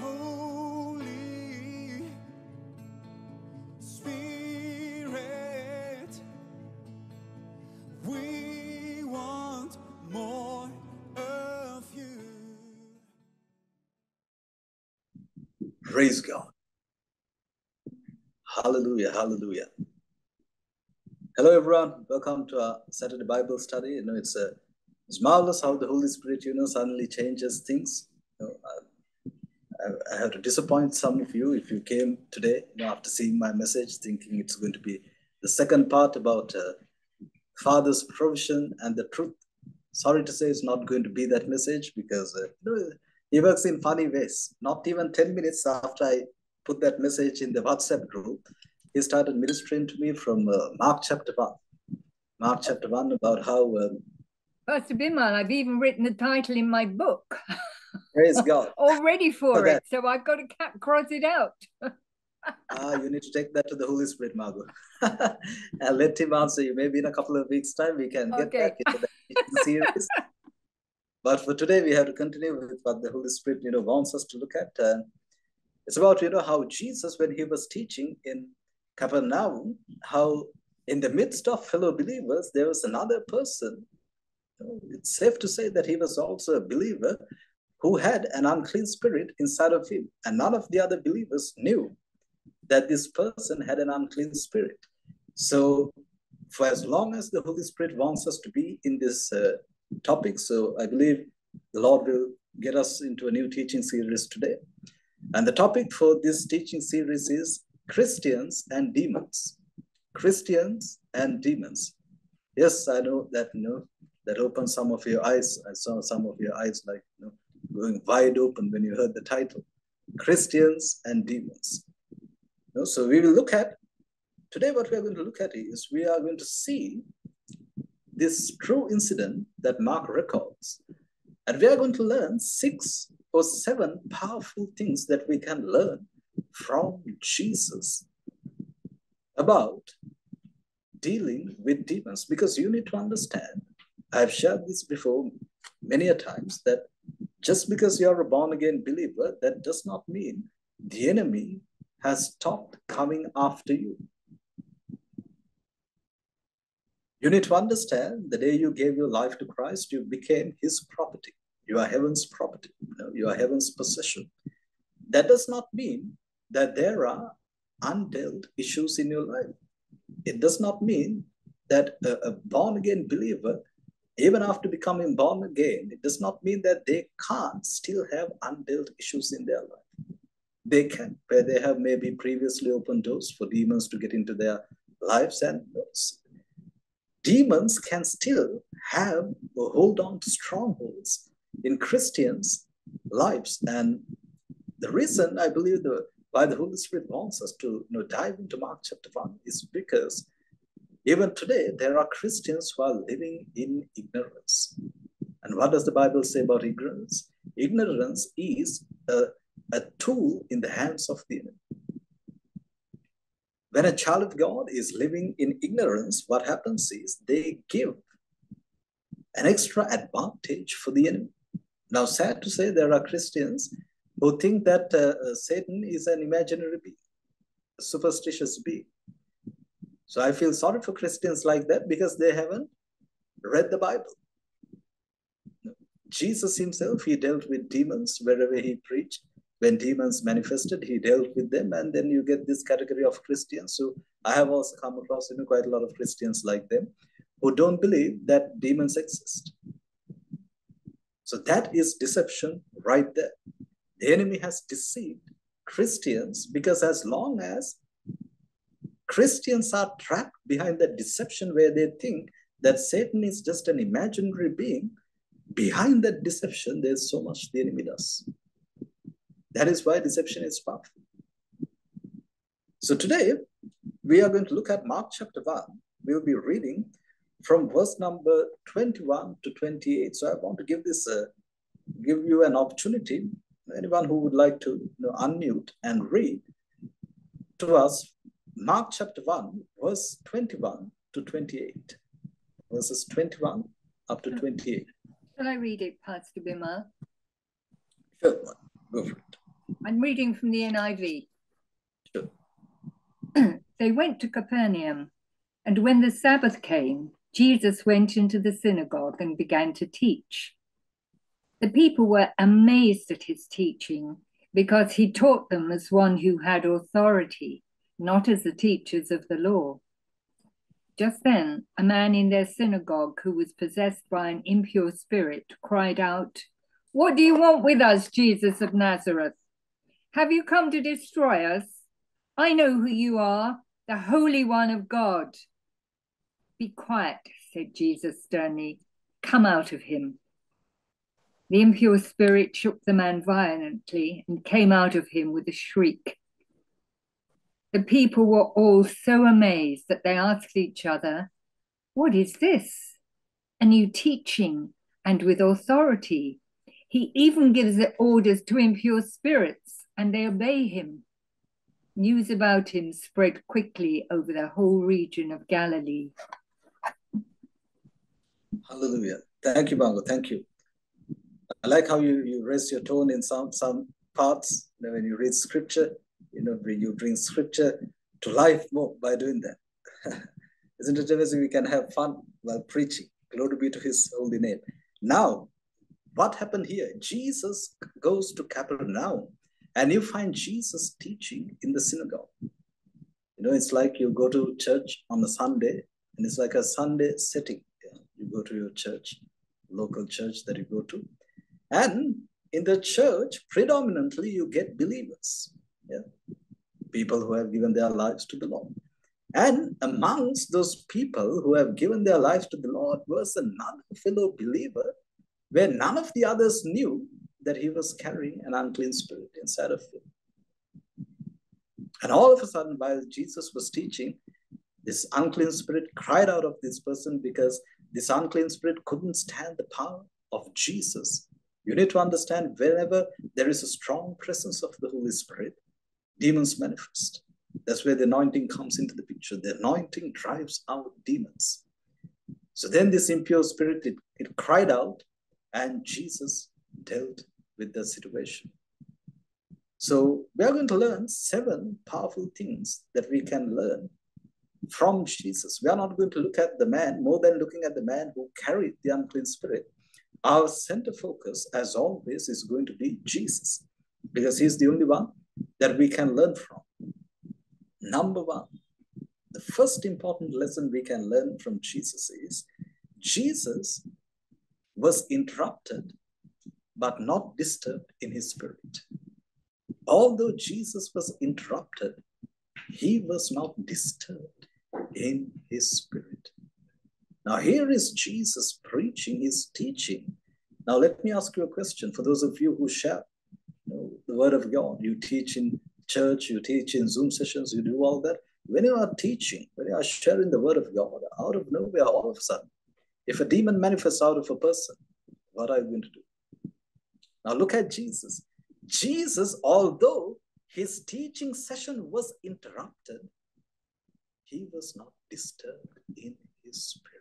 Holy Spirit, we want more of you. Praise God. Hallelujah. Hallelujah. Hello, everyone. Welcome to our Saturday Bible study. You know, it's a it's marvelous how the Holy Spirit, you know, suddenly changes things. You know, I, I have to disappoint some of you if you came today, you know, after seeing my message, thinking it's going to be the second part about uh, Father's provision and the truth. Sorry to say, it's not going to be that message because uh, he works in funny ways. Not even 10 minutes after I put that message in the WhatsApp group, he started ministering to me from uh, Mark chapter 1. Mark chapter 1 about how, um, Pastor Bimal, I've even written the title in my book praise God. already for For it, so I've got to ca- cross it out. Ah, you need to take that to the Holy Spirit, Margot. and let him answer you. Maybe in a couple of weeks' time, we can get Okay. back into the series. But for today, we have to continue with what the Holy Spirit, you know, wants us to look at. Uh, it's about, you know, how Jesus, when he was teaching in Capernaum, how in the midst of fellow believers, there was another person. It's safe to say that he was also a believer who had an unclean spirit inside of him. And none of the other believers knew that this person had an unclean spirit. So, for as long as the Holy Spirit wants us to be in this uh, topic, so I believe the Lord will get us into a new teaching series today. And the topic for this teaching series is Christians and demons. Christians and demons. Yes, I know that you know that opened some of your eyes. I saw some of your eyes like you know going wide open when you heard the title. Christians and demons. You know, so we will look at today what we are going to look at is we are going to see this true incident that Mark records. And we are going to learn six or seven powerful things that we can learn from Jesus about dealing with demons. Because you need to understand, I've shared this before many a times, that just because you're a born again believer, that does not mean the enemy has stopped coming after you. You need to understand the day you gave your life to Christ, you became his property. You are heaven's property. You, know, you are heaven's possession. That does not mean that there are undealt issues in your life. It does not mean that a, a born again believer, even after becoming born again, it does not mean that they can't still have undealt issues in their life. They can, where they have maybe previously opened doors for demons to get into their lives, and demons can still have hold on to strongholds in Christians' lives. And the reason I believe the why the Holy Spirit wants us to you know, dive into Mark chapter 1 is because even today there are Christians who are living in ignorance. And what does the Bible say about ignorance? Ignorance is a, a tool in the hands of the enemy. When a child of God is living in ignorance, what happens is they give an extra advantage for the enemy. Now, sad to say, there are Christians who think that uh, Satan is an imaginary being, a superstitious being. So I feel sorry for Christians like that because they haven't read the Bible. Jesus himself, he dealt with demons wherever he preached. When demons manifested, he dealt with them, and then you get this category of Christians. So I have also come across you know, quite a lot of Christians like them who don't believe that demons exist. So that is deception right there. The enemy has deceived Christians because as long as Christians are trapped behind that deception where they think that Satan is just an imaginary being, behind that deception, there's so much the enemy does. That is why deception is powerful. So today, we are going to look at Mark chapter 1. We'll be reading from verse number 21 to 28. So I want to give this, uh, give you an opportunity, anyone who would like to you know, unmute and read to us Mark chapter 1, verse 21 to 28. Verses 21 up to 28. Shall I read it, Pastor Bimal? Sure, go for it. I'm reading from the NIV. Sure. they went to Capernaum, and when the Sabbath came, Jesus went into the synagogue and began to teach. The people were amazed at his teaching because he taught them as one who had authority, not as the teachers of the law. Just then, a man in their synagogue who was possessed by an impure spirit cried out, What do you want with us, Jesus of Nazareth? Have you come to destroy us? I know who you are, the Holy One of God. Be quiet, said Jesus sternly. Come out of him. The impure spirit shook the man violently and came out of him with a shriek. The people were all so amazed that they asked each other, What is this? A new teaching and with authority. He even gives orders to impure spirits and they obey him. News about him spread quickly over the whole region of Galilee. Hallelujah. Thank you, Bango. Thank you. I like how you, you raise your tone in some some parts when you read scripture. You know, you bring scripture to life more by doing that. Isn't it amazing? We can have fun while preaching. Glory be to his holy name. Now, what happened here? Jesus goes to Capernaum and you find Jesus teaching in the synagogue. You know, it's like you go to church on a Sunday and it's like a Sunday setting. You go to your church, local church that you go to. And in the church, predominantly you get believers. Yeah? People who have given their lives to the Lord. And amongst those people who have given their lives to the Lord was another fellow believer where none of the others knew that he was carrying an unclean spirit inside of him. And all of a sudden, while Jesus was teaching, this unclean spirit cried out of this person because this unclean spirit couldn't stand the power of Jesus. You need to understand whenever there is a strong presence of the Holy Spirit, demons manifest. That's where the anointing comes into the picture. The anointing drives out demons. So then this impure spirit, it, it cried out, and Jesus dealt with the situation. So we are going to learn seven powerful things that we can learn from Jesus. We are not going to look at the man more than looking at the man who carried the unclean spirit. Our center focus, as always, is going to be Jesus because he's the only one that we can learn from. Number one, the first important lesson we can learn from Jesus is Jesus was interrupted but not disturbed in his spirit. Although Jesus was interrupted, he was not disturbed in his spirit. Now, here is Jesus preaching, his teaching. Now, let me ask you a question for those of you who share know, the word of God. You teach in church, you teach in Zoom sessions, you do all that. When you are teaching, when you are sharing the word of God, out of nowhere, all of a sudden, if a demon manifests out of a person, what are you going to do? Now look at Jesus. Jesus, although his teaching session was interrupted, he was not disturbed in his spirit.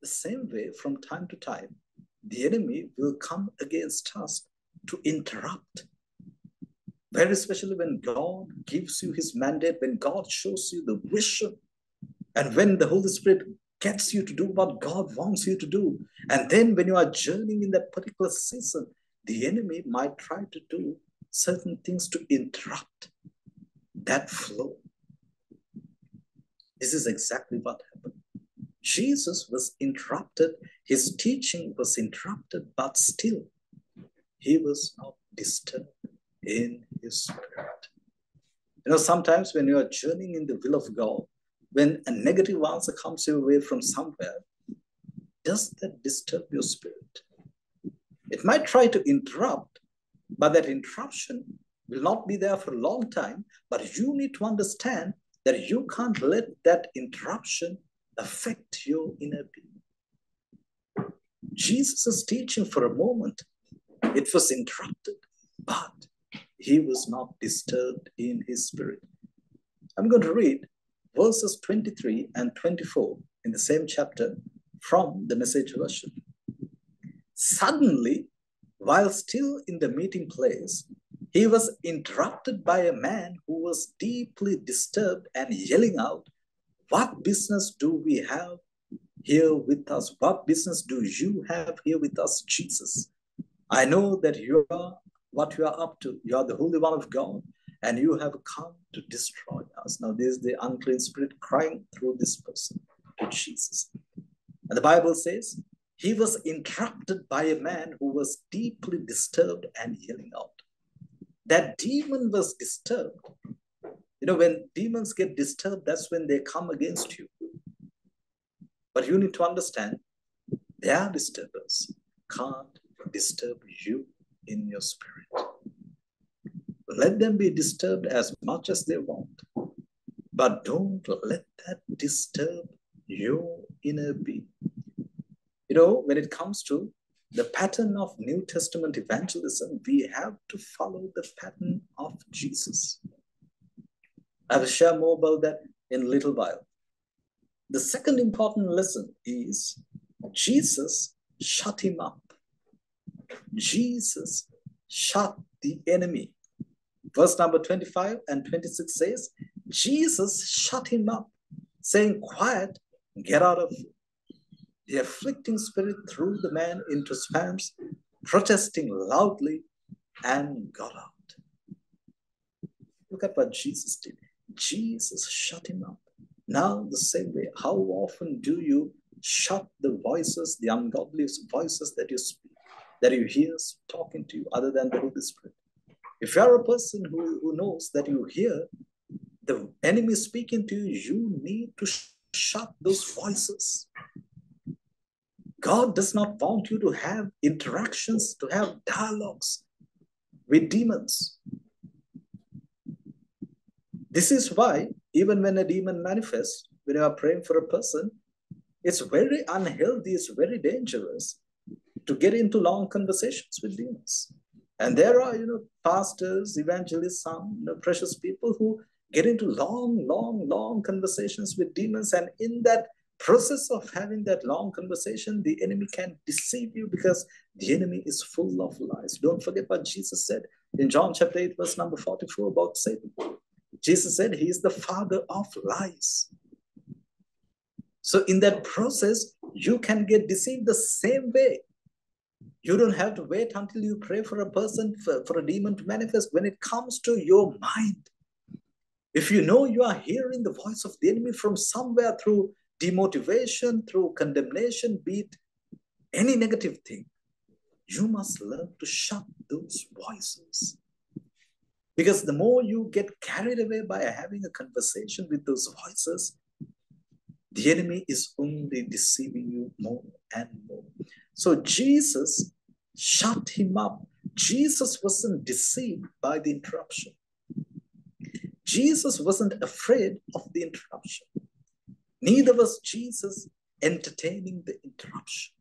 The same way, from time to time, the enemy will come against us to interrupt. Very especially when God gives you his mandate, when God shows you the vision, and when the Holy Spirit gets you to do what God wants you to do. And then when you are journeying in that particular season, the enemy might try to do certain things to interrupt that flow. This is exactly what happened. Jesus was interrupted, his teaching was interrupted, but still he was not disturbed in his spirit. You know, sometimes when you are journeying in the will of God, when a negative answer comes your way from somewhere, does that disturb your spirit? It might try to interrupt, but that interruption will not be there for a long time. But you need to understand that you can't let that interruption affect your inner being. Jesus' teaching for a moment, it was interrupted, but he was not disturbed in his spirit. I'm going to read verses 23 and 24 in the same chapter from the message version. Suddenly, while still in the meeting place, he was interrupted by a man who was deeply disturbed and yelling out, What business do we have here with us? What business do you have here with us, Jesus? I know that you are what you are up to. You are the Holy One of God, and you have come to destroy us. Now, there's the unclean spirit crying through this person to Jesus. And the Bible says, he was interrupted by a man who was deeply disturbed and yelling out. That demon was disturbed. You know, when demons get disturbed, that's when they come against you. But you need to understand their disturbance can't disturb you in your spirit. Let them be disturbed as much as they want, but don't let that disturb your inner being. You know, when it comes to the pattern of New Testament evangelism, we have to follow the pattern of Jesus. I will share more about that in a little while. The second important lesson is Jesus shut him up. Jesus shut the enemy. Verse number 25 and 26 says, Jesus shut him up, saying, Quiet, get out of here. The afflicting spirit threw the man into spasms, protesting loudly, and got out. Look at what Jesus did. Jesus shut him up. Now, the same way, how often do you shut the voices, the ungodly voices that you speak, that you hear talking to you, other than the Holy Spirit? If you are a person who, who knows that you hear the enemy speaking to you, you need to sh- shut those voices. God does not want you to have interactions, to have dialogues with demons. This is why, even when a demon manifests, when you are praying for a person, it's very unhealthy, it's very dangerous to get into long conversations with demons. And there are, you know, pastors, evangelists, some you know, precious people who get into long, long, long conversations with demons. And in that process of having that long conversation, the enemy can deceive you because the enemy is full of lies. Don't forget what Jesus said in John chapter 8, verse number 44 about Satan. Jesus said he is the father of lies. So in that process, you can get deceived the same way. You don't have to wait until you pray for a person, for, for a demon to manifest. When it comes to your mind, if you know you are hearing the voice of the enemy from somewhere through demotivation, through condemnation, be it any negative thing, you must learn to shut those voices. Because the more you get carried away by having a conversation with those voices, the enemy is only deceiving you more and more. So Jesus shut him up. Jesus wasn't deceived by the interruption. Jesus wasn't afraid of the interruption. Neither was Jesus entertaining the interruption.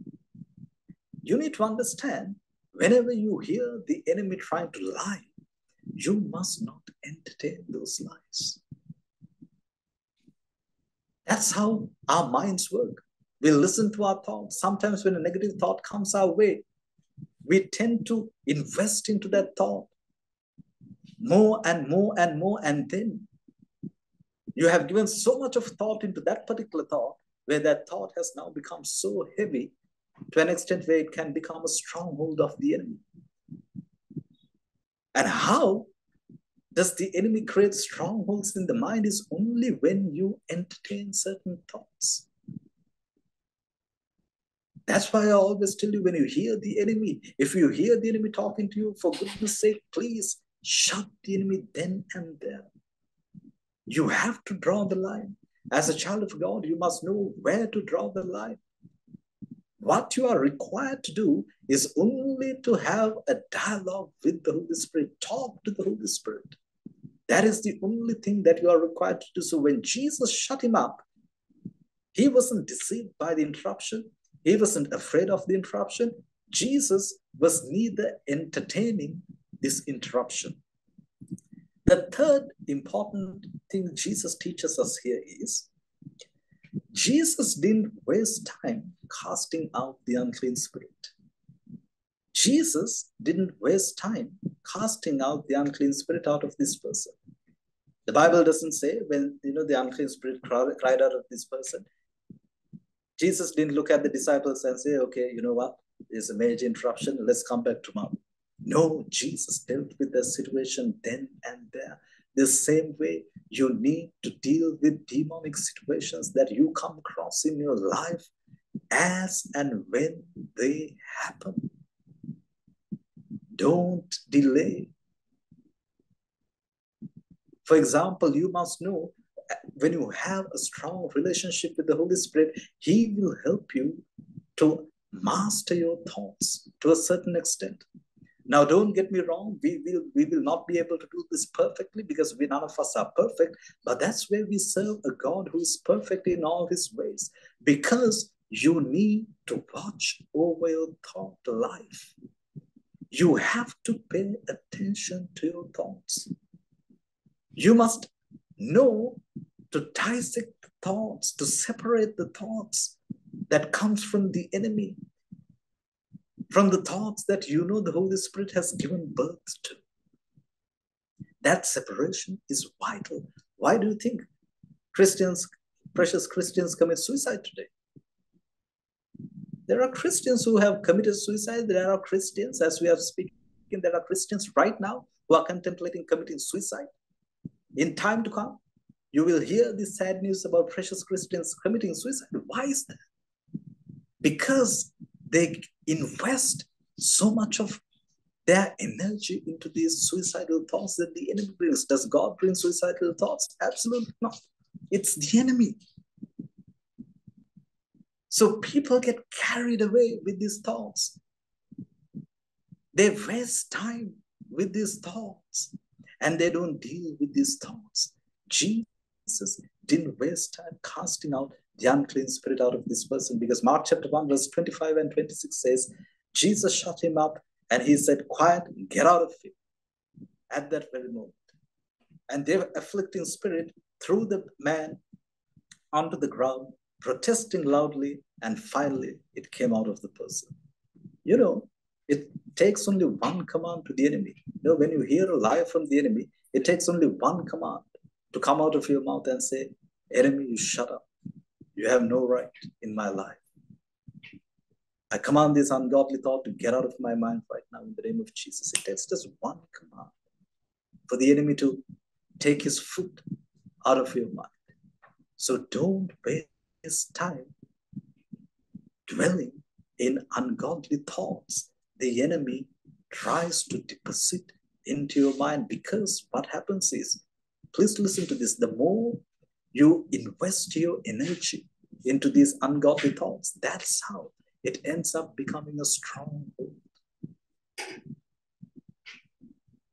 You need to understand whenever you hear the enemy trying to lie, you must not entertain those lies. That's how our minds work. We listen to our thoughts. Sometimes, when a negative thought comes our way, we tend to invest into that thought more and more and more. And then you have given so much of thought into that particular thought, where that thought has now become so heavy to an extent where it can become a stronghold of the enemy. And how does the enemy create strongholds in the mind is only when you entertain certain thoughts. That's why I always tell you when you hear the enemy, if you hear the enemy talking to you, for goodness sake, please shut the enemy then and there. You have to draw the line. As a child of God, you must know where to draw the line. What you are required to do is only to have a dialogue with the Holy Spirit, talk to the Holy Spirit. That is the only thing that you are required to do. So when Jesus shut him up, he wasn't deceived by the interruption. He wasn't afraid of the interruption. Jesus was neither entertaining this interruption. The third important thing Jesus teaches us here is Jesus didn't waste time casting out the unclean spirit. Jesus didn't waste time casting out the unclean spirit out of this person. The Bible doesn't say when you know the unclean spirit cried, out of this person. Jesus didn't look at the disciples and say, okay, you know what? There's a major interruption. Let's come back tomorrow. No, Jesus dealt with the situation then and there. The same way you need to deal with demonic situations that you come across in your life as and when they happen. Don't delay. For example, you must know when you have a strong relationship with the Holy Spirit, He will help you to master your thoughts to a certain extent. Now, don't get me wrong, we will, we will not be able to do this perfectly because we, none of us are perfect, but that's where we serve a God who is perfect in all his ways because you need to watch over your thought life. You have to pay attention to your thoughts. You must know to dissect the thoughts, to separate the thoughts that comes from the enemy from the thoughts that you know the Holy Spirit has given birth to. That separation is vital. Why do you think Christians, precious Christians, commit suicide today? There are Christians who have committed suicide. There are Christians, as we are speaking, there are Christians right now who are contemplating committing suicide. In time to come, you will hear the sad news about precious Christians committing suicide. Why is that? Because they invest so much of their energy into these suicidal thoughts that the enemy brings. Does God bring suicidal thoughts? Absolutely not. It's the enemy. So people get carried away with these thoughts. They waste time with these thoughts and they don't deal with these thoughts. Jesus didn't waste time casting out the unclean spirit out of this person because Mark chapter 1, verse 25 and 26 says, Jesus shut him up and he said, Quiet, get out of him at that very moment. And the afflicting spirit threw the man onto the ground, protesting loudly, and finally it came out of the person. You know, it takes only one command to the enemy. You know, when you hear a lie from the enemy, it takes only one command to come out of your mouth and say, Enemy, you shut up. You have no right in my life. I command this ungodly thought to get out of my mind right now in the name of Jesus. It takes just one command for the enemy to take his foot out of your mind. So don't waste time dwelling in ungodly thoughts. The enemy tries to deposit into your mind because what happens is, please listen to this, the more you invest your energy into these ungodly thoughts. That's how it ends up becoming a stronghold.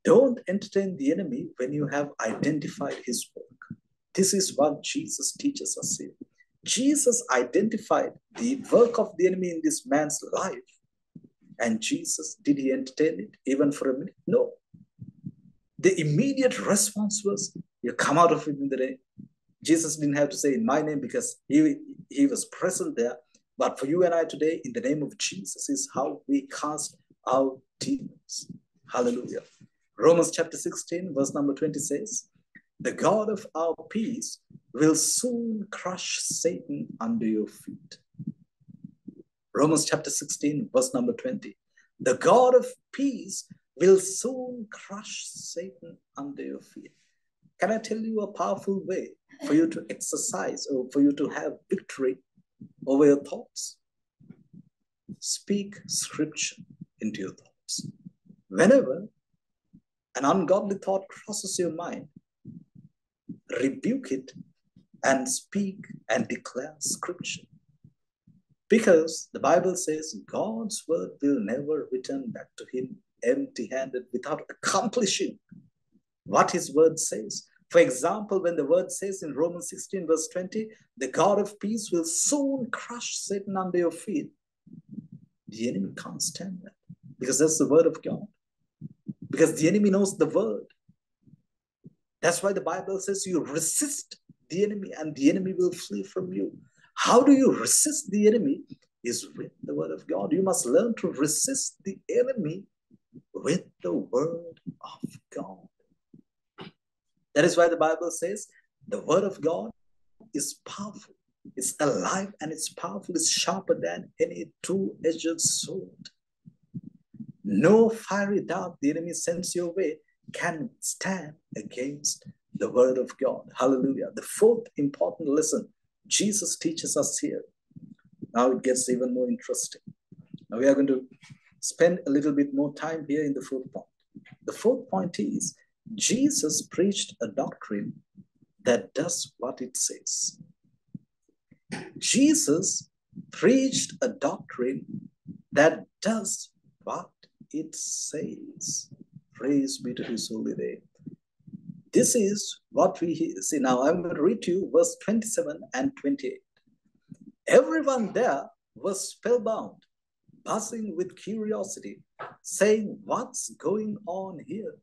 Don't entertain the enemy when you have identified his work. This is what Jesus teaches us here. Jesus identified the work of the enemy in this man's life. And Jesus, did he entertain it even for a minute? No. The immediate response was, You come out of it in the name Jesus didn't have to say in my name because he, he was present there. But for you and I today, in the name of Jesus, is how we cast out demons. Hallelujah. Romans chapter 16, verse number 20 says, The God of our peace will soon crush Satan under your feet. Romans chapter 16, verse number 20. The God of peace will soon crush Satan under your feet. Can I tell you a powerful way for you to exercise or for you to have victory over your thoughts? Speak scripture into your thoughts. Whenever an ungodly thought crosses your mind, rebuke it and speak and declare scripture. Because the Bible says God's word will never return back to him empty handed without accomplishing what his word says. For example, when the word says in Romans 16, verse 20, the God of peace will soon crush Satan under your feet. The enemy can't stand that because that's the word of God. Because the enemy knows the word. That's why the Bible says you resist the enemy and the enemy will flee from you. How do you resist the enemy? is with the word of God. You must learn to resist the enemy with the word of God. That is why the Bible says the word of God is powerful, it's alive, and it's powerful, it's sharper than any two edged sword. No fiery dart the enemy sends your way can stand against the word of God. Hallelujah. The fourth important lesson Jesus teaches us here. Now it gets even more interesting. Now we are going to spend a little bit more time here in the fourth point. The fourth point is Jesus preached a doctrine that does what it says. Jesus preached a doctrine that does what it says. Praise be to his holy name. This is what we see. Now I'm going to read to you verse 27 and 28. Everyone there was spellbound, buzzing with curiosity, saying, What's going on here?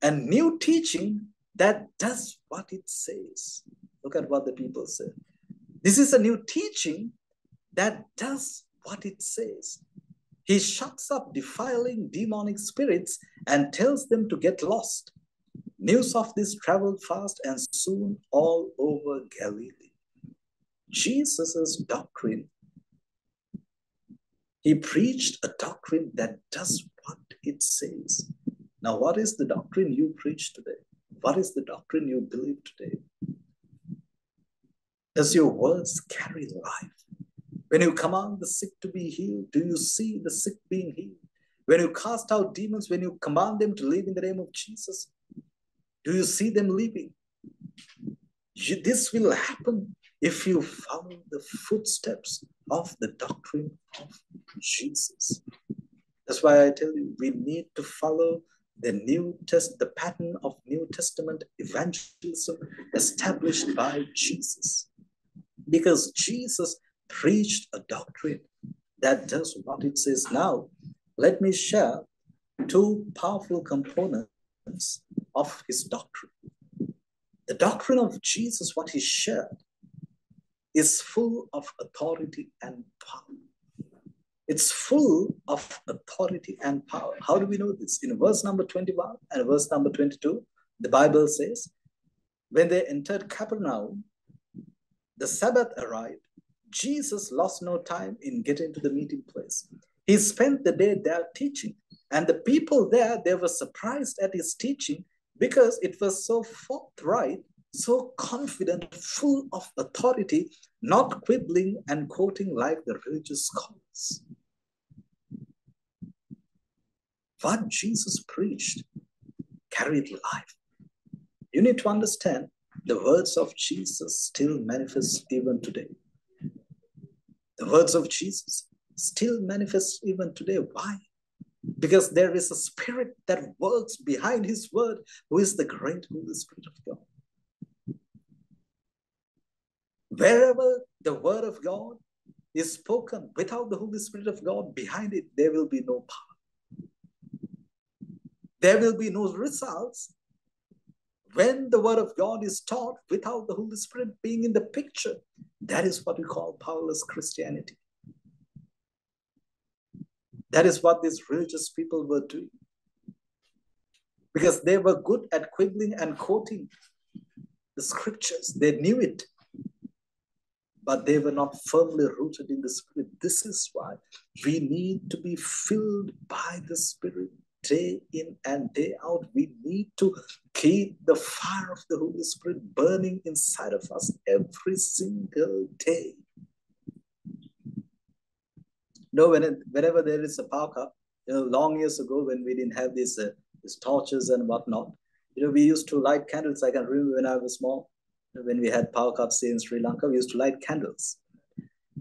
A new teaching that does what it says. Look at what the people said. This is a new teaching that does what it says. He shuts up defiling demonic spirits and tells them to get lost. News of this traveled fast and soon all over Galilee. Jesus' doctrine, he preached a doctrine that does what it says. Now, what is the doctrine you preach today? What is the doctrine you believe today? Does your words carry life? When you command the sick to be healed, do you see the sick being healed? When you cast out demons, when you command them to live in the name of Jesus, do you see them? You, this will happen if you follow the footsteps of the doctrine of Jesus. That's why I tell you, we need to follow the New Test, the pattern of New Testament evangelism established by Jesus. Because Jesus preached a doctrine that does what it says. Now, let me share two powerful components of his doctrine. The doctrine of Jesus, what he shared, is full of authority and power. It's full of authority and power. How do we know this? In verse number 21 and verse number 22, the Bible says, when they entered Capernaum, the Sabbath arrived. Jesus lost no time in getting to the meeting place. He spent the day there teaching. And the people there, they were surprised at his teaching because it was so forthright, so confident, full of authority, not quibbling and quoting like the religious scholars. What Jesus preached carried life. You need to understand the words of Jesus still manifest even today. Words of Jesus still manifest even today. Why? because there is a spirit that works behind his word, who is the great Holy Spirit of God. Wherever the word of God is spoken without the Holy Spirit of God behind it, there will be no power. There will be no results when the word of God is taught without the Holy Spirit being in the picture. That is what we call powerless Christianity. That is what these religious people were doing. Because they were good at quibbling and quoting the scriptures, they knew it, but they were not firmly rooted in the Spirit. This is why we need to be filled by the Spirit day in and day out. We need to keep the fire of the Holy Spirit burning inside of us every single day. You know, when it, whenever there is a power cut, you know, long years ago when we didn't have these, uh, these torches and whatnot, you know, we used to light candles. I can remember when I was small, when we had power cuts in Sri Lanka, we used to light candles.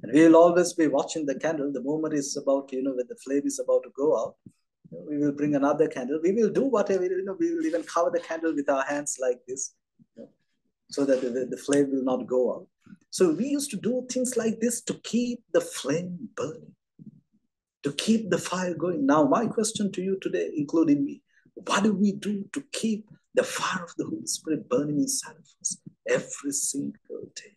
And we will always be watching the candle. The moment is about, you know, when the flame is about to go out, we will bring another candle. We will do whatever, you know, we will even cover the candle with our hands like this, you know, so that the, the flame will not go out. So we used to do things like this to keep the flame burning to keep the fire going. Now, my question to you today, including me, what do we do to keep the fire of the Holy Spirit burning inside of us every single day?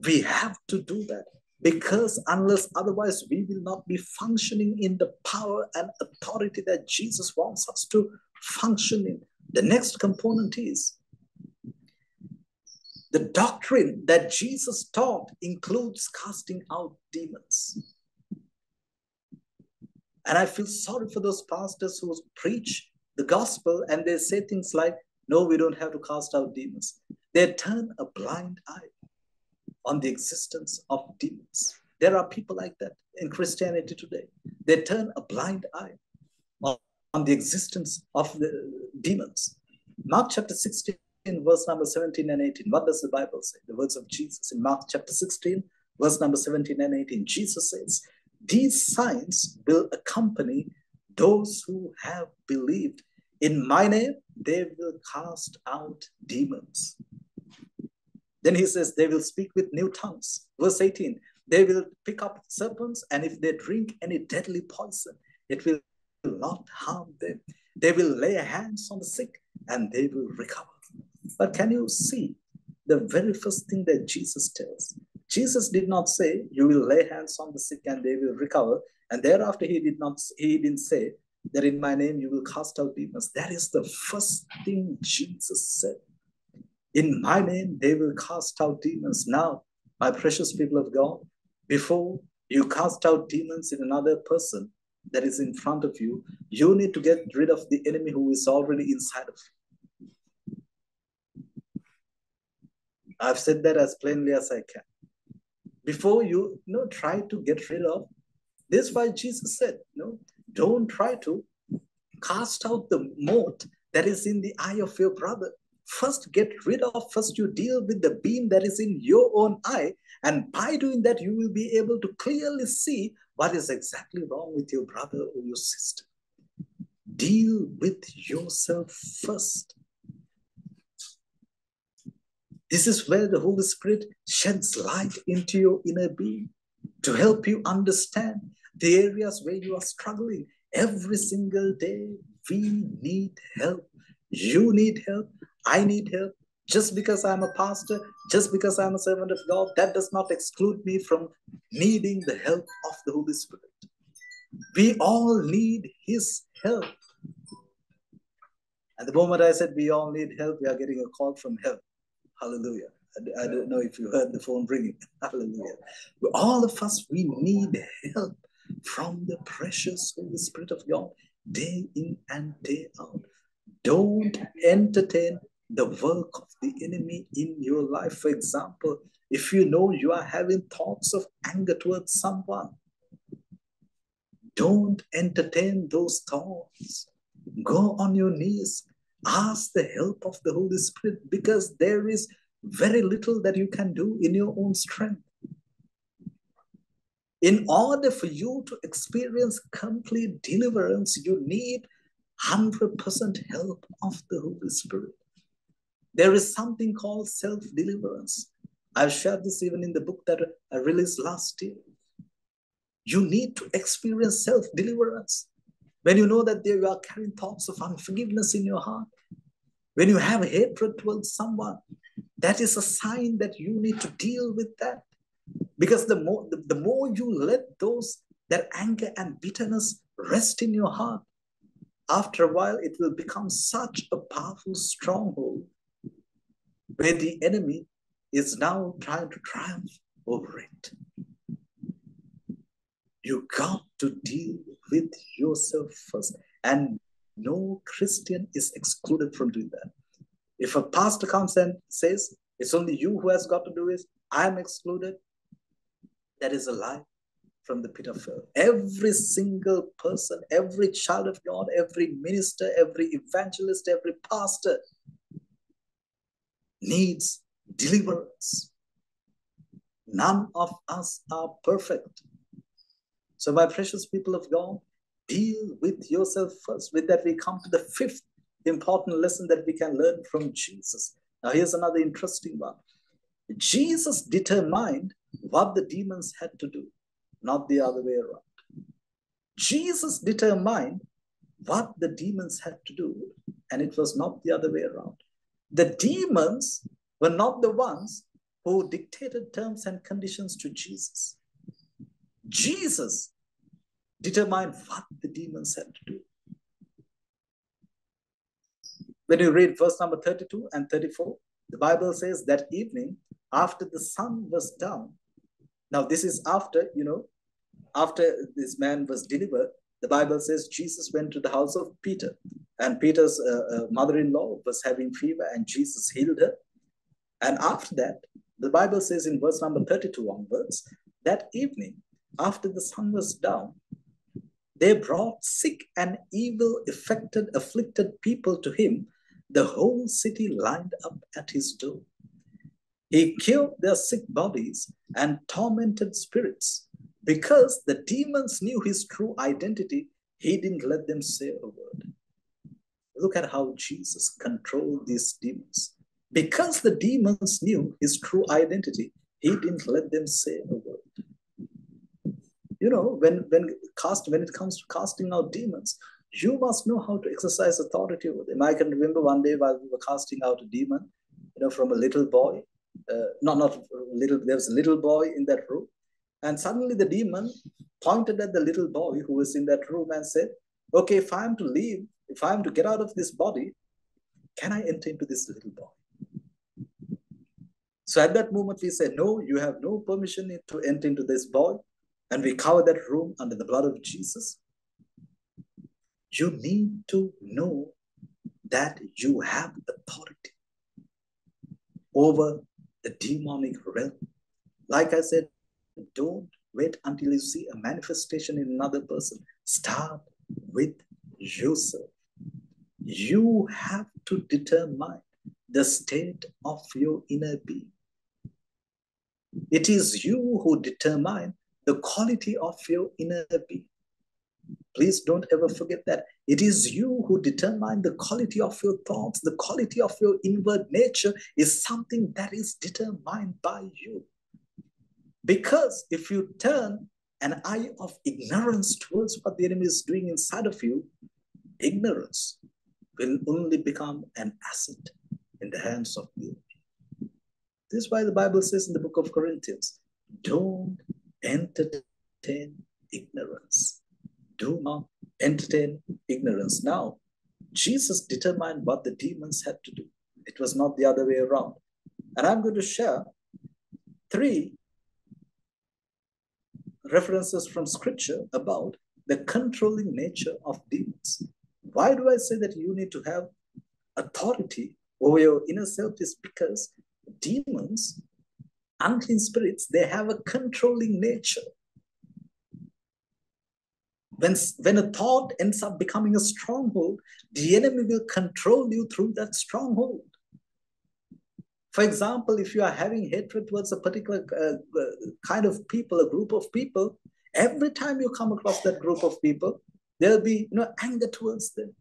We have to do that because unless otherwise, we will not be functioning in the power and authority that Jesus wants us to function in. The next component is the doctrine that Jesus taught includes casting out demons. And I feel sorry for those pastors who preach the gospel and they say things like, no, we don't have to cast out demons. They turn a blind eye on the existence of demons. There are people like that in Christianity today. They turn a blind eye on, the existence of the demons. Mark chapter 16, verse number 17 and 18. What does the Bible say? The words of Jesus in Mark chapter 16, verse number 17 and 18. Jesus says, These signs will accompany those who have believed. In my name, they will cast out demons. Then he says, They will speak with new tongues. Verse 18, they will pick up serpents, and if they drink any deadly poison, it will not harm them. They will lay hands on the sick, and they will recover. But can you see the very first thing that Jesus tells? Jesus did not say, You will lay hands on the sick and they will recover. And thereafter, he did not, he didn't say that in my name you will cast out demons. That is the first thing Jesus said. In my name, they will cast out demons. Now, my precious people of God, before you cast out demons in another person that is in front of you, you need to get rid of the enemy who is already inside of you. I've said that as plainly as I can. Before you, you know, try to get rid of, this is why Jesus said, you know, don't try to cast out the mote that is in the eye of your brother. First, get rid of, first, you deal with the beam that is in your own eye. And by doing that, you will be able to clearly see what is exactly wrong with your brother or your sister. Deal with yourself first. This is where the Holy Spirit sheds light into your inner being to help you understand the areas where you are struggling. Every single day, we need help. You need help. I need help. Just because I'm a pastor, just because I'm a servant of God, that does not exclude me from needing the help of the Holy Spirit. We all need His help. And the moment I said we all need help, we are getting a call from help. Hallelujah. I, I don't know if you heard the phone ringing. Hallelujah. All of us, we need help from the precious Holy Spirit of God day in and day out. Don't entertain the work of the enemy in your life. For example, if you know you are having thoughts of anger towards someone, don't entertain those thoughts. Go on your knees, ask the help of the Holy Spirit because there is very little that you can do in your own strength. In order for you to experience complete deliverance, you need 100% help of the Holy Spirit. There is something called self deliverance. I've shared this even in the book that I released last year. You need to experience self deliverance. When you know that you are carrying thoughts of unforgiveness in your heart, when you have hatred towards someone, that is a sign that you need to deal with that. Because the more the, the more you let those that anger and bitterness rest in your heart, after a while it will become such a powerful stronghold where the enemy is now trying to triumph over it. You got to deal with yourself first. And no Christian is excluded from doing that. If a pastor comes and says, it's only you who has got to do it, I'm excluded, that is a lie from the pit of hell. Every single person, every child of God, every minister, every evangelist, every pastor needs deliverance. None of us are perfect. So, my precious people of God, deal with yourself first. With that, we come to the fifth important lesson that we can learn from Jesus. Now, here's another interesting one. Jesus determined what the demons had to do, not the other way around. Jesus determined what the demons had to do, and it was not the other way around. The demons were not the ones who dictated terms and conditions to Jesus. Jesus determined what the demons had to do. When you read verse number 32 and 34, the Bible says that evening, after the sun was down, now this is after, you know, after this man was delivered, the Bible says Jesus went to the house of Peter, and Peter's uh, uh, mother in law was having fever, and Jesus healed her. And after that, the Bible says in verse number 32 onwards, that evening, after the sun was down, they brought sick and evil affected, afflicted people to him, the whole city lined up at his door. He cured their sick bodies and tormented spirits. Because the demons knew his true identity, he didn't let them say a word. Look at how Jesus controlled these demons. Because the demons knew his true identity, he didn't let them say a word. You know, when when cast when it comes to casting out demons, you must know how to exercise authority over them. I can remember one day while we were casting out a demon, you know, from a little boy. Uh, not not little. There was a little boy in that room, and suddenly the demon pointed at the little boy who was in that room and said, "Okay, if I am to leave, if I am to get out of this body, can I enter into this little boy?" So at that moment, we said, No, you have no permission to enter into this boy. And we cover that room under the blood of Jesus. You need to know that you have authority over the demonic realm. Like I said, don't wait until you see a manifestation in another person. Start with yourself. You have to determine the state of your inner being. It is you who determine the quality of your inner being. Please don't ever forget that. It is you who determine the quality of your thoughts. The quality of your inward nature is something that is determined by you. Because if you turn an eye of ignorance towards what the enemy is doing inside of you, ignorance will only become an asset in the hands of the enemy. This is why the Bible says in the book of Corinthians, don't entertain ignorance. Do not entertain ignorance. Now, Jesus determined what the demons had to do. It was not the other way around. And I'm going to share three references from scripture about the controlling nature of demons. Why do I say that you need to have authority over your inner self? Is because demons, unclean spirits, they have a controlling nature. When, when a thought ends up becoming a stronghold, the enemy will control you through that stronghold. For example, if you are having hatred towards a particular uh, uh, kind of people, a group of people, every time you come across that group of people, there'll be you know anger towards them.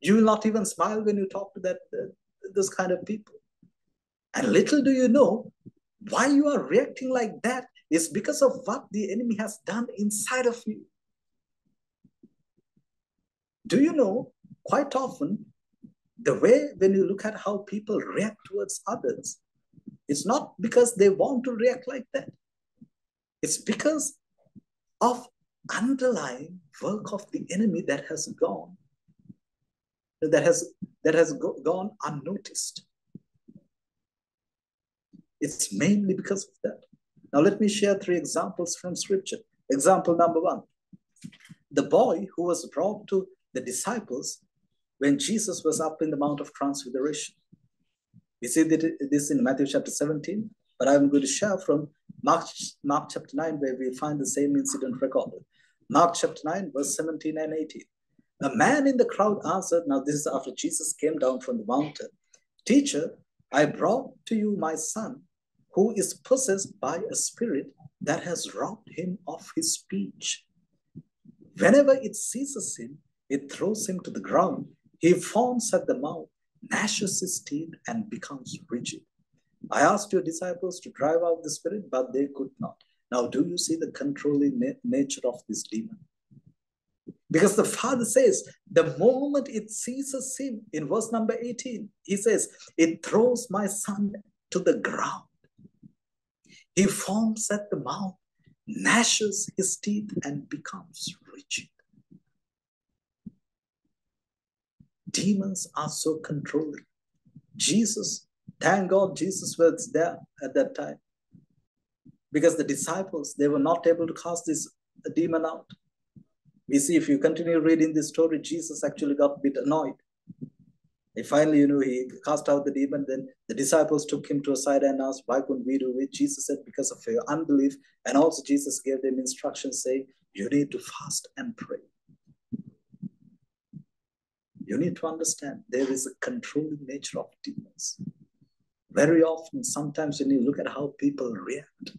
You will not even smile when you talk to that uh, those kind of people. And little do you know why you are reacting like that is because of what the enemy has done inside of you. Do you know quite often the way when you look at how people react towards others, it's not because they want to react like that. It's because of underlying work of the enemy that has gone, that has that has go, gone unnoticed. It's mainly because of that. Now, let me share three examples from scripture. Example number one the boy who was brought to the disciples when Jesus was up in the Mount of Transfiguration. We see this in Matthew chapter 17, but I'm going to share from Mark, Mark chapter 9, where we find the same incident recorded. Mark chapter 9, verse 17 and 18. A man in the crowd answered, Now, this is after Jesus came down from the mountain. Teacher, I brought to you my son who is possessed by a spirit that has robbed him of his speech. Whenever it seizes him, it throws him to the ground. He foams at the mouth, gnashes his teeth, and becomes rigid. I asked your disciples to drive out the spirit, but they could not. Now, do you see the controlling na- nature of this demon? Because the Father says, the moment it seizes him, in verse number 18, he says, it throws my son to the ground. He foams at the mouth, gnashes his teeth, and becomes rigid. Demons are so controlling. Jesus, thank God Jesus was there at that time. Because the disciples, they were not able to cast this demon out. We see if you continue reading this story, Jesus actually got a bit annoyed. He finally, you know, he cast out the demon. Then the disciples took him to a side and asked, Why couldn't we do it? Jesus said, Because of your unbelief. And also, Jesus gave them instructions saying, You need to fast and pray. You need to understand there is a controlling nature of demons. Very often, sometimes when you look at how people react,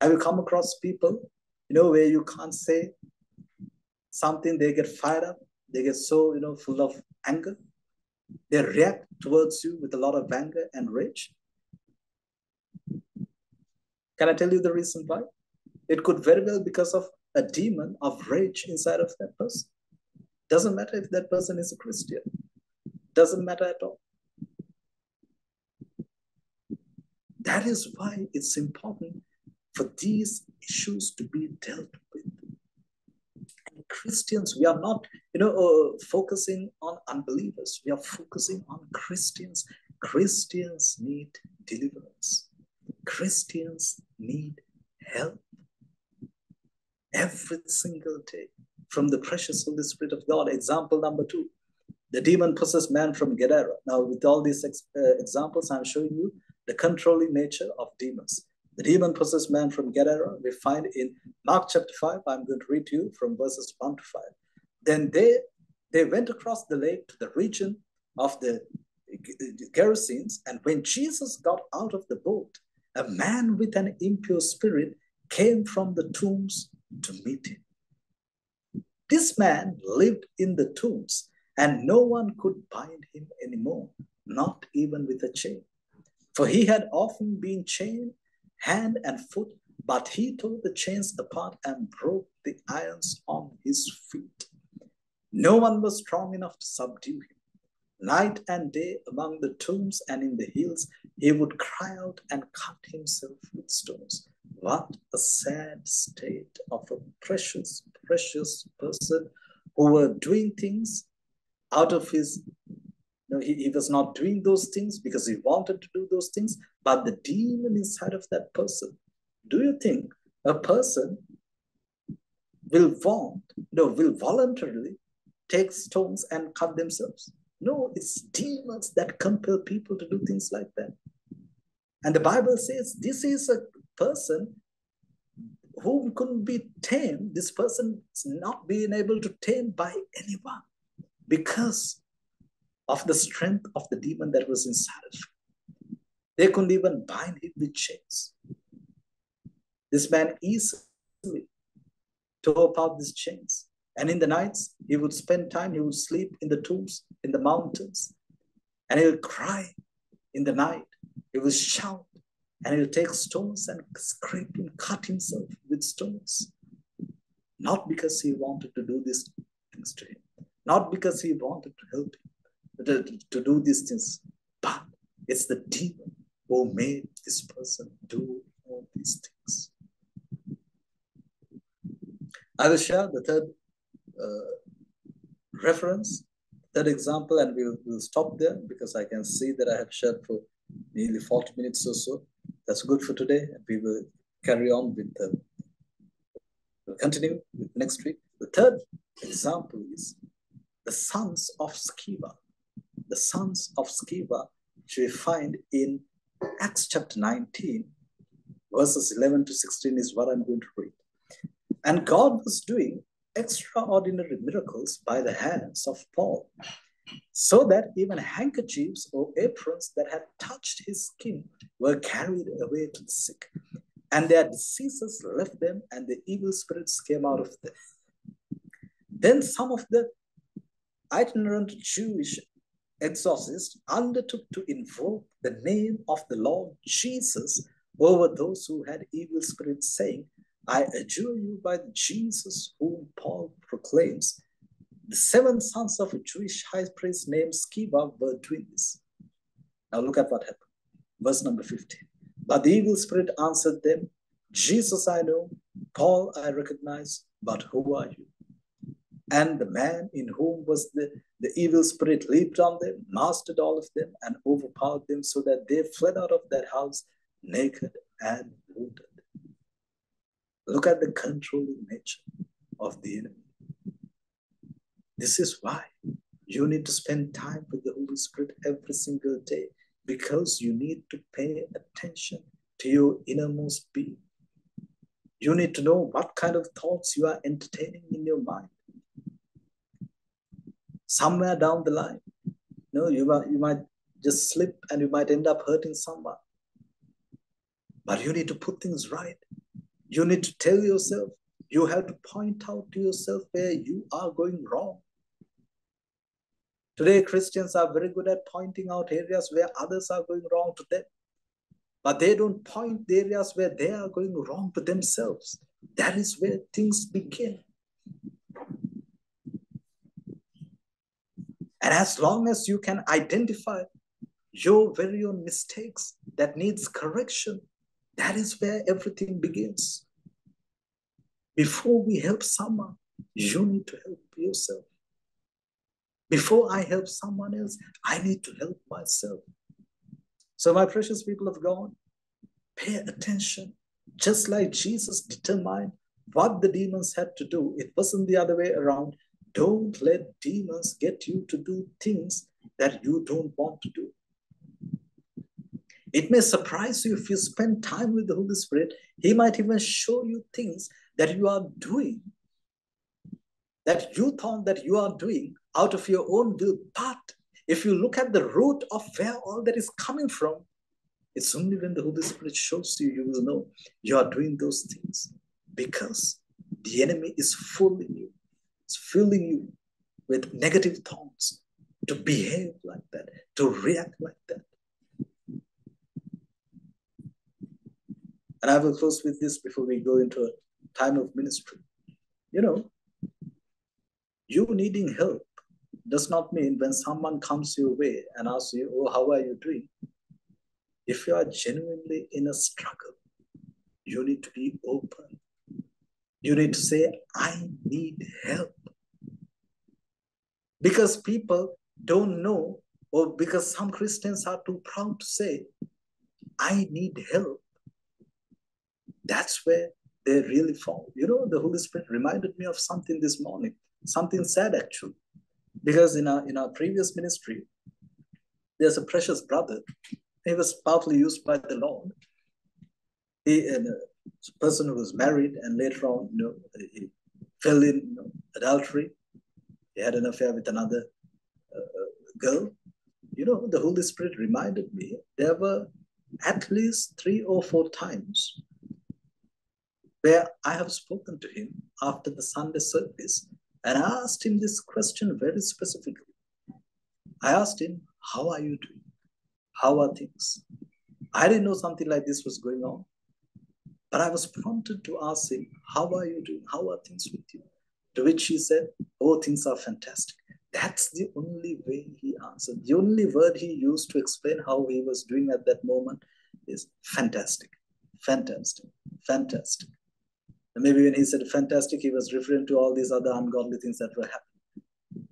have you come across people, you know, where you can't say something, they get fired up, they get so, you know, full of anger. They react towards you with a lot of anger and rage. Can I tell you the reason why? It could very well because of a demon of rage inside of that person. Doesn't matter if that person is a Christian. Doesn't matter at all. That is why it's important for these issues to be dealt with. And Christians, we are not, you know, uh, focusing on unbelievers. We are focusing on Christians. Christians need deliverance. Christians need help every single day from the precious Holy Spirit of God. Example number two, the demon possessed man from Gadara. Now, with all these ex- uh, examples, I'm showing you the controlling nature of demons. The demon possessed man from Gadara, we find in Mark chapter 5. I'm going to read to you from verses 1 to 5. Then they, they went across the lake to the region of the Gerasenes, and when Jesus got out of the boat, a man with an impure spirit came from the tombs to meet him. This man lived in the tombs, and no one could bind him anymore, not even with a chain. For he had often been chained hand and foot, but he tore the chains apart and broke the irons on his feet. No one was strong enough to subdue him. Night and day among the tombs and in the hills, he would cry out and cut himself with stones. What a sad state of a precious, precious person who were doing things out of his no, he, he was not doing those things because he wanted to do those things, but the demon inside of that person. Do you think a person will want, no, will voluntarily take stones and cut themselves? No, it's demons that compel people to do things like that. And the Bible says this is a person who couldn't be tamed. This person is not being able to tame by anyone because of the strength of the demon that was inside of him. They couldn't even bind him with chains. This man easily tore apart these chains. And in the nights, he would spend time, he would sleep in the tombs, in the mountains, and he would cry in the night. He would shout, and he would take stones and scrape and cut himself with stones. Not because he wanted to do these things to him, not because he wanted to help him, to, to do these things, but it's the demon who made this person do all these things. I will share the third uh, reference, third example, and we'll, we'll stop there because I can see that I have shared for nearly 40 minutes or so. That's good for today. We will carry on with the, we'll continue with next week. The third example is the sons of Sceva. The sons of Sceva, which we find in Acts chapter 19, verses 11 to 16 is what I'm going to read. And God was doing extraordinary miracles by the hands of Paul, so that even handkerchiefs or aprons that had touched his skin were carried away to the sick, and their diseases left them, and the evil spirits came out of them. Then some of the itinerant Jewish exorcists undertook to invoke the name of the Lord Jesus over those who had evil spirits, saying, I adjure you by the Jesus whom Paul proclaims. The seven sons of a Jewish high priest named Sceva were doing this. Now look at what happened. Verse number 15. But the evil spirit answered them, Jesus I know, Paul I recognize, but who are you? And the man in whom was the, the evil spirit leaped on them, mastered all of them, and overpowered them so that they fled out of that house naked and wounded. Look at the controlling nature of the enemy. This is why you need to spend time with the Holy Spirit every single day because you need to pay attention to your innermost being. You need to know what kind of thoughts you are entertaining in your mind. Somewhere down the line, you know, you might, you might just slip and you might end up hurting someone. But you need to put things right. You need to tell yourself, you have to point out to yourself where you are going wrong. Today, Christians are very good at pointing out areas where others are going wrong to them. But they don't point the areas where they are going wrong to themselves. That is where things begin. And as long as you can identify your very own mistakes that needs correction, that is where everything begins. Before we help someone, you need to help yourself. Before I help someone else, I need to help myself. So, my precious people of God, pay attention. Just like Jesus determined what the demons had to do, it wasn't the other way around. Don't let demons get you to do things that you don't want to do. It may surprise you if you spend time with the Holy Spirit. He might even show you things that you are doing that you thought that you are doing out of your own will. But if you look at the root of where all that is coming from, it's only when the Holy Spirit shows you, you will know you are doing those things because the enemy is fooling you. Filling you with negative thoughts to behave like that, to react like that. And I will close with this before we go into a time of ministry. You know, you needing help does not mean when someone comes your way and asks you, Oh, how are you doing? If you are genuinely in a struggle, you need to be open. You need to say, I need help. Because people don't know, or because some Christians are too proud to say, I need help. That's where they really fall. You know, the Holy Spirit reminded me of something this morning, something sad actually. Because in our in our previous ministry, there's a precious brother. He was powerfully used by the Lord. He and a person who was married and later on, you know, he fell in you know, adultery. He had an affair with another uh, girl. You know, the Holy Spirit reminded me there were at least three or four times where I have spoken to him after the Sunday service and I asked him this question very specifically. I asked him, How are you doing? How are things? I didn't know something like this was going on, but I was prompted to ask him, How are you doing? How are things with you? To which he said, Oh, things are fantastic. That's the only way he answered. The only word he used to explain how he was doing at that moment is fantastic, fantastic, fantastic. And maybe when he said fantastic, he was referring to all these other ungodly things that were happening.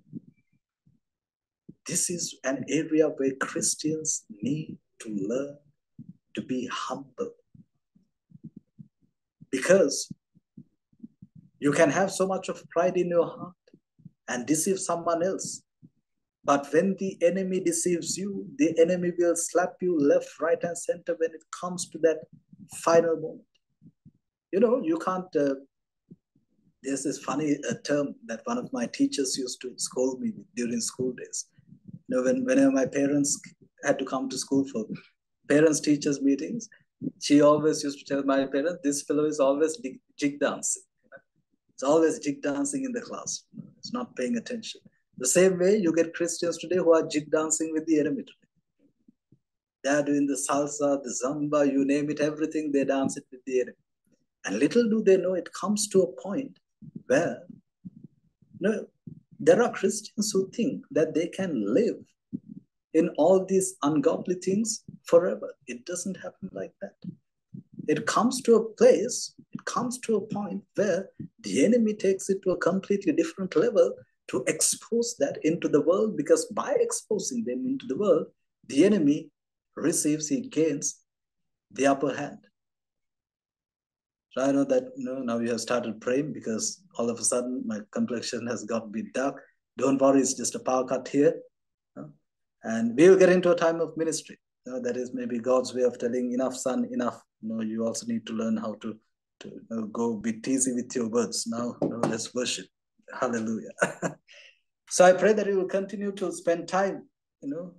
This is an area where Christians need to learn to be humble. Because you can have so much of pride in your heart and deceive someone else. But when the enemy deceives you, the enemy will slap you left, right, and center when it comes to that final moment you know, you can't. Uh, there's this funny uh, term that one of my teachers used to scold me during school days. You know, when whenever my parents had to come to school for parents teachers meetings, she always used to tell my parents, "This fellow is always jig dancing. It's always jig dancing in the class. It's not paying attention." The same way you get Christians today who are jig dancing with the enemy today. They are doing the salsa, the zamba, you name it, everything, they dance it with the enemy. And little do they know it comes to a point where you know, there are Christians who think that they can live in all these ungodly things forever. It doesn't happen like that. It comes to a place, it comes to a point where the enemy takes it to a completely different level to expose that into the world because by exposing them into the world, the enemy receives, he gains the upper hand. So I know that you know now you have started praying because all of a sudden my complexion has got a bit dark. Don't worry, it's just a power cut here. And we will get into a time of ministry. That is maybe God's way of telling enough, son, enough. You know, you also need to learn how to, to you know, go be easy with your words. Now, you know, let's worship. Hallelujah. so I pray that you will continue to spend time, you know,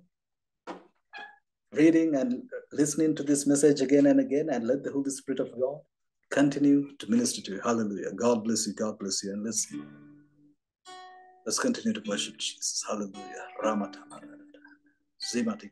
reading and listening to this message again and again, and let the Holy Spirit of God continue to minister to you. Hallelujah. God bless you. God bless you. And let's let's continue to worship Jesus. Hallelujah. Ramata. Zimati